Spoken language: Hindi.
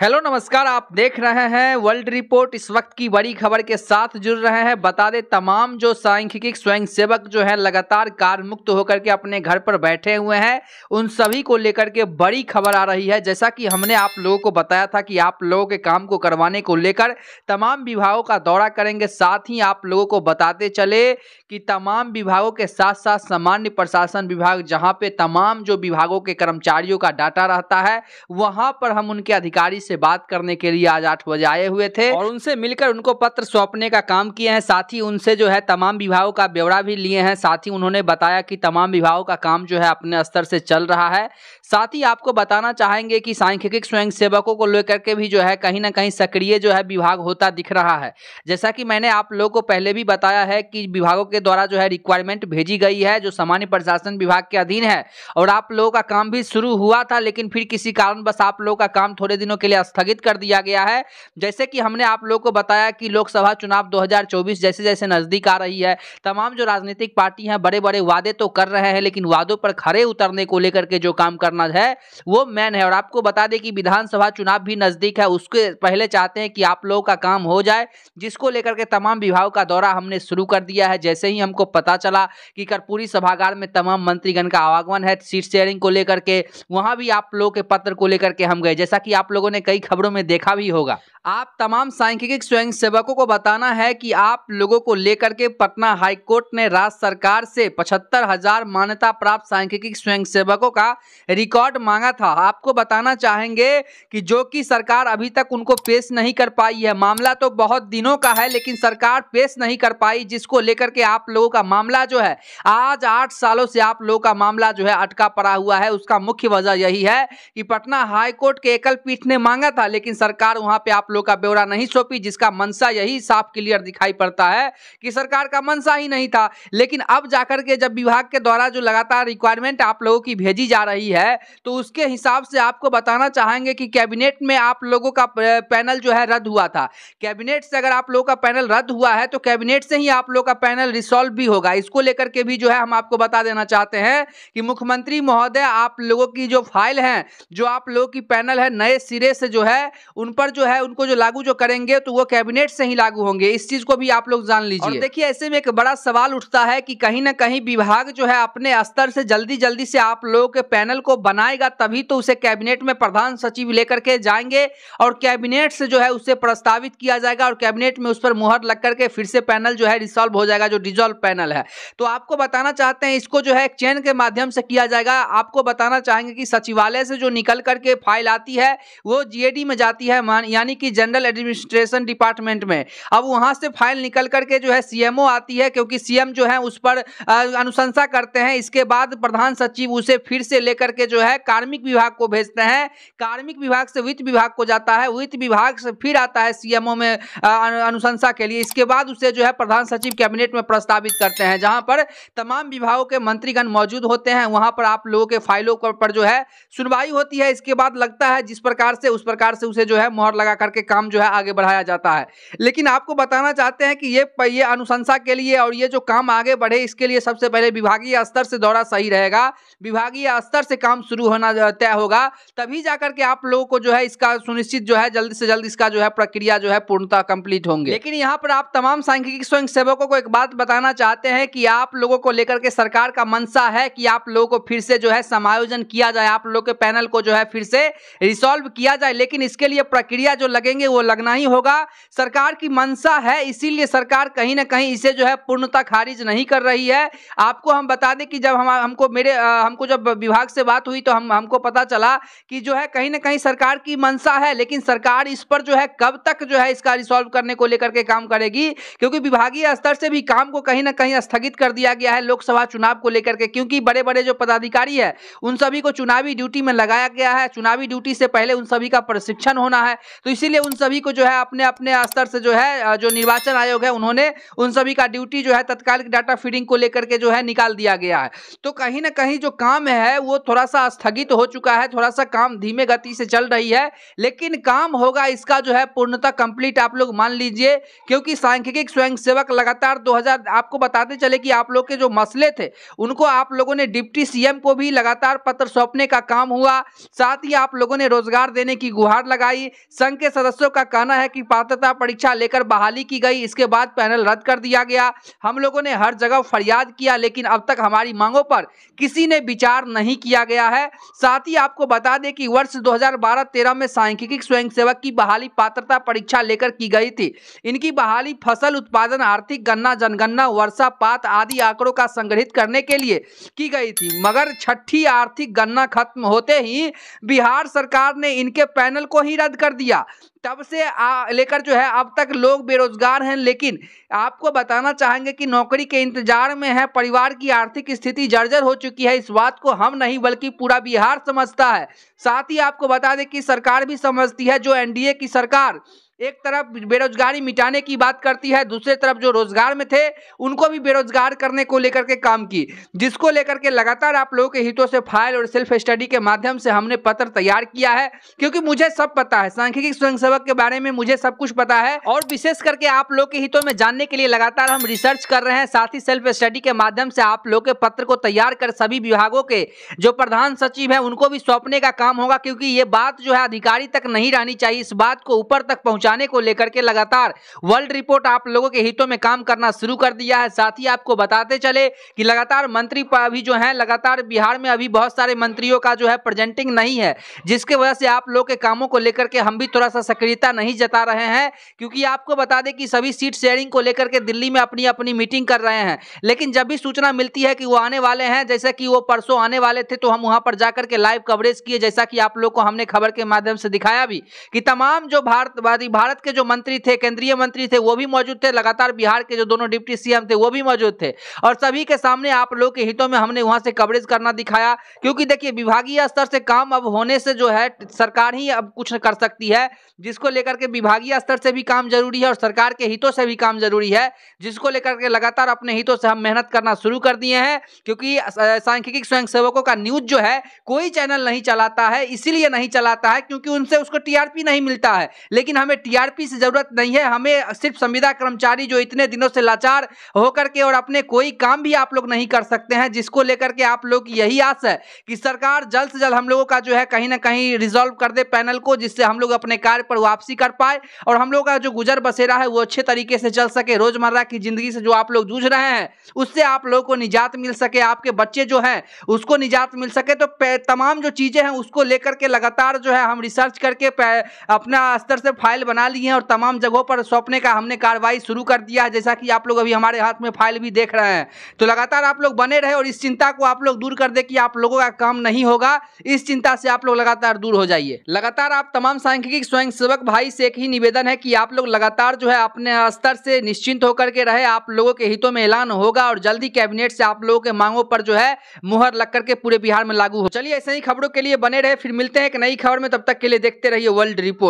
हेलो, नमस्कार, आप देख रहे हैं वर्ल्ड रिपोर्ट। इस वक्त की बड़ी खबर के साथ जुड़ रहे हैं। बता दें, तमाम जो सांख्यिकी स्वयंसेवक जो है, लगातार कार मुक्त होकर के अपने घर पर बैठे हुए हैं। उन सभी को लेकर के बड़ी खबर आ रही है। जैसा कि हमने आप लोगों को बताया था कि आप लोगों के काम को करवाने को लेकर तमाम विभागों का दौरा करेंगे। साथ ही आप लोगों को बताते चले कि तमाम विभागों के साथ साथ सामान्य प्रशासन विभाग, जहाँ पे तमाम जो विभागों के कर्मचारियों का डाटा रहता है, वहाँ पर हम उनके अधिकारी से बात करने के लिए आज आठ बजे आए हुए थे और उनसे मिलकर उनको पत्र सौंपने का काम किए हैं। साथ ही उनसे जो है तमाम विभागों का ब्यौरा भी लिए हैं। साथ ही उन्होंने बताया कि तमाम विभागों का काम जो है अपने स्तर से चल रहा है। साथ ही आपको बताना चाहेंगे कि सांख्यिकी स्वयं सेवकों को लेकर के भी जो है कहीं ना कहीं सक्रिय जो है विभाग होता दिख रहा है। जैसा कि मैंने आप लोगों को पहले भी बताया है कि विभागों के द्वारा जो है रिक्वायरमेंट भेजी गई है, जो सामान्य प्रशासन विभाग के अधीन है। और आप लोगों का काम भी शुरू हुआ था, लेकिन फिर किसी कारण बस आप लोगों का काम थोड़े दिनों के लिए स्थगित कर दिया गया है। जैसे कि हमने आप लोग को बताया कि लोकसभा चुनाव 2024 जैसे जैसे नज़दीक आ रही है, तमाम जो राजनीतिक पार्टी हैं बड़े बड़े वादे तो कर रहे हैं, लेकिन वादों पर खड़े उतरने को लेकर के जो काम करना है, वो मैन है। और आपको बता दें कि विधानसभा चुनाव भी नज़दीक है, उसके पहले चाहते हैं कि आप लोगों का काम हो जाए, जिसको लेकर के तमाम विभागों का दौरा हमने शुरू कर दिया है। जैसे ही हमको पता चला कि कर्पूरी सभागार में तमाम मंत्रीगण का आवागमन है, सीट शेयरिंग को लेकर के, वहाँ भी आप लोगों के पत्र को लेकर के हम गए। जैसा कि आप लोगों ने कई खबरों में देखा भी होगा। आप तमाम सांख्यिकी स्वयं सेवकों को बताना है कि आप लोगों को लेकर के पटना हाईकोर्ट ने राज्य सरकार से पचहत्तर हज़ार मान्यता प्राप्त सांख्यिकी स्वयं सेवकों का रिकॉर्ड मांगा था। आपको बताना चाहेंगे कि जो कि सरकार अभी तक उनको पेश नहीं कर पाई है। मामला तो बहुत दिनों का है, लेकिन सरकार पेश नहीं कर पाई, जिसको लेकर के आप लोगों का मामला जो है, आज आठ सालों से आप लोगों का मामला जो है अटका पड़ा हुआ है। उसका मुख्य वजह यही है कि पटना हाईकोर्ट के एकल पीठ ने मांगा था, लेकिन सरकार वहाँ पे आप लोग का ब्यौरा नहीं सौंपी, जिसका मनसा यही साफ़ क्लियर दिखाई पड़ता है कि सरकार का मनसा ही नहीं था। लेकिन अब जाकर के जब विभाग के द्वारा जो लगातार रिक्वायरमेंट आप लोगों की भेजी जा रही है तो उसके हिसाब से आपको बताना चाहेंगे कि कैबिनेट में आप लोगों का पैनल जो है रद्द हुआ था। कैबिनेट से अगर आप लोगों का पैनल रद्द हुआ है तो कैबिनेट से ही आप लोग का पैनल रिसॉल्व भी होगा। इसको लेकर के भी जो है हम आपको बता देना चाहते हैं कि मुख्यमंत्री महोदय, आप लोगों की जो फ़ाइल है, जो आप लोगों की पैनल है, नए सिरे से जो है, उन पर जो है, उनको जो लागू जो करेंगे तो वो कैबिनेट से ही लागू होंगे। इस चीज़ को भी आप लोग जान लीजिए। देखिए, ऐसे में एक बड़ा सवाल उठता है कि कहीं ना कहीं विभाग जो है, अपने स्तर से जल्दी जल्दी से आप लोगों के पैनल को बनाएगा, तभी तो उसे कैबिनेट में प्रधान सचिव लेकर के जाएँगे और कैबिनेट से जो है, उसे प्रस्तावित किया जाएगा और कैबिनेट में उस पर मुहर लग करके फिर से पैनल जो है रिसॉल्व हो जाएगा, जो डिजॉल्व पैनल है। तो आपको बताना चाहते हैं, इसको जो है, एक चेन के माध्यम से किया जाएगा। आपको बताना चाहेंगे कि सचिवालय से जो निकल करके फ़ाइल आती है, वो जीएडी में जाती है यानी कि जनरल एडमिनिस्ट्रेशन डिपार्टमेंट में। अब वहाँ से फ़ाइल निकल करके जो है सीएमओ आती है, क्योंकि सीएम जो है उस पर अनुशंसा करते हैं। इसके बाद प्रधान सचिव उसे फिर से लेकर के जो है कार्मिक विभाग को भेजते हैं। कार्मिक विभाग से वित्त विभाग को जाता है। वित्त विभाग से फिर आता है सीएमओ में अनुशंसा के लिए। इसके बाद उसे जो है प्रधान सचिव कैबिनेट में प्रस्तावित करते हैं, जहाँ पर तमाम विभागों के मंत्रीगण मौजूद होते हैं। वहाँ पर आप लोगों के फाइलों पर जो है सुनवाई होती है। इसके बाद लगता है जिस प्रकार से उस प्रकार से उसे जो है मोहर लगा करके काम जो है आगे बढ़ाया जाता है। लेकिन आपको बताना चाहते हैं कि ये ये अनुशंसा के लिए और ये जो काम आगे बढ़े, इसके लिए सबसे पहले विभागीय स्तर से दौरा सही रहेगा। विभागीय स्तर से काम शुरू होना तय होगा। तभी जाकर के आप लोगों को जो है इसका सुनिश्चित जो है जल्द से जल्द इसका जो है प्रक्रिया जो है पूर्णतः कंप्लीट होंगे। लेकिन यहाँ पर आप तमाम सांख्यिकी स्वयं सेवकों को एक बात बताना चाहते हैं कि आप लोगों को लेकर के सरकार का मंशा है कि आप लोगों को फिर से जो है समायोजन किया जाए, आप लोग के पैनल को जो है फिर से रिसॉल्व किया जाए। लेकिन इसके लिए प्रक्रिया जो लगेंगे वो लगना ही होगा। सरकार की मंशा है, इसीलिए सरकार कहीं ना कहीं इसे जो है पूर्णता खारिज नहीं कर रही है। आपको हम बता दें कि जब हम, हमको मेरे हमको जब विभाग से बात हुई तो हम, हमको पता चला कि जो है कहीं ना कहीं सरकार की मंशा है, लेकिन सरकार इस पर जो है कब तक जो है इसका रिसॉल्व करने को लेकर के काम करेगी, क्योंकि विभागीय स्तर से भी काम को कहीं ना कहीं स्थगित कर दिया गया है लोकसभा चुनाव को लेकर के, क्योंकि बड़े बड़े जो पदाधिकारी है, उन सभी को चुनावी ड्यूटी में लगाया गया है। चुनावी ड्यूटी से पहले उन सभी का प्रशिक्षण होना है। तो इसीलिए उन सभी को जो है अपने अपने स्तर से जो है जो निर्वाचन आयोग है, उन्होंने उन सभी का ड्यूटी जो है तत्कालिक डाटा फीडिंग को लेकर के जो है निकाल दिया गया है। तो कहीं ना कहीं जो काम है, वो थोड़ा सा स्थगित हो चुका है थोड़ा सा काम धीमे गति से चल रही है, लेकिन काम होगा इसका जो है पूर्णतः कंप्लीट आप लोग मान लीजिए, क्योंकि सांख्यिकी स्वयंसेवक लगातार 2000 आपको बताते चले कि आप लोग के जो मसले थे, उनको आप लोगों ने डिप्टी सीएम को भी लगातार पत्र सौंपने का काम हुआ, साथ ही आप लोगों ने रोज़गार देने की की गुहार लगाई। संघ के सदस्यों का कहना है कि पात्रता परीक्षा लेकर बहाली की गई। इसके बाद पैनल रद्द कर दिया गया। हम लोगों ने हर जगह फरियाद किया, लेकिन अब तक हमारी मांगों पर किसी ने विचार नहीं किया गया है। साथ ही आपको बता दें कि वर्ष 2012-13 में सांख्यिकी स्वयंसेवक की बहाली पात्रता परीक्षा लेकर की गई थी। इनकी बहाली फ़सल उत्पादन, आर्थिक गन्ना, जनगणना, वर्षा पात आदि आंकड़ों का संग्रहित करने के लिए की गई थी। मगर छठी आर्थिक गन्ना खत्म होते ही बिहार सरकार ने इनके पैनल को ही रद्द कर दिया। तब से लेकर जो है अब तक लोग बेरोजगार हैं, लेकिन आपको बताना चाहेंगे कि नौकरी के इंतज़ार में है, परिवार की आर्थिक स्थिति जर्जर हो चुकी है, इस बात को हम नहीं, बल्कि पूरा बिहार समझता है। साथ ही आपको बता दें कि सरकार भी समझती है, जो एनडीए की सरकार एक तरफ़ बेरोजगारी मिटाने की बात करती है, दूसरे तरफ़ जो रोज़गार में थे, उनको भी बेरोजगार करने को लेकर के काम की, जिसको लेकर के लगातार आप लोगों के हितों से फ़ाइल और सेल्फ स्टडी के माध्यम से हमने पत्र तैयार किया है, क्योंकि मुझे सब पता है, सांख्यिकी स्वयंसेवक के बारे में मुझे सब कुछ पता है और विशेष करके आप लोग के हितों में जानने के लिए लगातार हम रिसर्च कर रहे हैं। साथ ही सेल्फ स्टडी के माध्यम से आप लोग के पत्र को तैयार कर सभी विभागों के जो प्रधान सचिव है, उनको भी सौंपने का काम होगा, क्योंकि ये बात जो है अधिकारी तक नहीं रहनी चाहिए। इस बात को ऊपर तक पहुँचाने को लेकर के लगातार वर्ल्ड रिपोर्ट आप लोगों के हितों में काम करना शुरू कर दिया है। साथ ही आपको बताते चले कि लगातार मंत्री अभी जो है, लगातार बिहार में अभी बहुत सारे मंत्रियों का जो है प्रेजेंटिंग नहीं है, जिसके वजह से आप लोग के कामों को लेकर के हम भी थोड़ा सा सक्रियता नहीं जता रहे हैं, क्योंकि आपको बता दें कि सभी सीट शेयरिंग को लेकर के दिल्ली में अपनी अपनी मीटिंग कर रहे हैं। लेकिन जब भी सूचना मिलती है कि वो आने वाले हैं, जैसे कि वो परसों आने वाले थे तो हम वहाँ पर जाकर के लाइव कवरेज किए, जैसा कि आप लोग को हमने खबर के माध्यम से दिखाया भी कि तमाम जो भारतवादी, भारत के जो मंत्री थे, केंद्रीय मंत्री थे, वो भी मौजूद थे। लगातार बिहार के जो दोनों डिप्टी सीएम थे, वो भी मौजूद थे। और सभी के सामने आप लोग के हितों में हमने वहाँ से कवरेज करना दिखाया, क्योंकि देखिए, विभागीय स्तर से काम अब होने से जो है, सरकार ही अब कुछ कर सकती है। जिसको लेकर के विभागीय स्तर से भी काम ज़रूरी है और सरकार के हितों से भी काम ज़रूरी है, जिसको लेकर के लगातार अपने हितों से हम मेहनत करना शुरू कर दिए हैं, क्योंकि सांख्यिकी स्वयंसेवकों का न्यूज़ जो है, कोई चैनल नहीं चलाता है, इसीलिए नहीं चलाता है, क्योंकि उनसे उसको टीआरपी नहीं मिलता है। लेकिन हमें टीआरपी से ज़रूरत नहीं है, हमें सिर्फ़ संविदा कर्मचारी जो इतने दिनों से लाचार होकर के और अपने कोई काम भी आप लोग नहीं कर सकते हैं, जिसको लेकर के आप लोग यही आस है कि सरकार जल्द से जल्द हम लोगों का जो है कहीं ना कहीं रिजॉल्व कर दे पैनल को, जिससे हम लोग अपने कार्य पर वापसी कर पाए और हम लोग का जो गुजर बसेरा है, वो अच्छे तरीके से चल सके। रोज़मर्रा की ज़िंदगी से जो आप लोग जूझ रहे हैं, उससे आप लोगों को निजात मिल सके। आपके बच्चे जो हैं, उसको निजात मिल सके। तो तमाम जो चीज़ें हैं, उसको लेकर के लगातार जो है, हम रिसर्च करके अपना स्तर से फ़ाइल बना लिए हैं और तमाम जगहों पर सौंपने का हमने कार्रवाई शुरू कर दिया है। जैसा कि आप लोग अभी हमारे हाथ में फ़ाइल भी देख रहे हैं। तो लगातार आप लोग बने रहे और इस चिंता को आप लोग दूर कर दे कि आप लोगों का काम नहीं होगा। इस चिंता से आप लोग लगातार दूर हो जाइए। लगातार आप तमाम सांख्यिकी, स्वयं सेवक भाई से एक ही निवेदन है कि आप लोग लगातार जो है अपने स्तर से निश्चिंत होकर के रहे, आप लोगों के हितों में ऐलान होगा और जल्दी कैबिनेट से आप लोगों के मांगों पर जो है मुहर लग करके पूरे बिहार में लागू हो। चलिए ऐसे ही खबरों के लिए बने रहे, फिर मिलते हैं एक नई खबर में, तब तक के लिए देखते रहिए वर्ल्ड रिपोर्ट।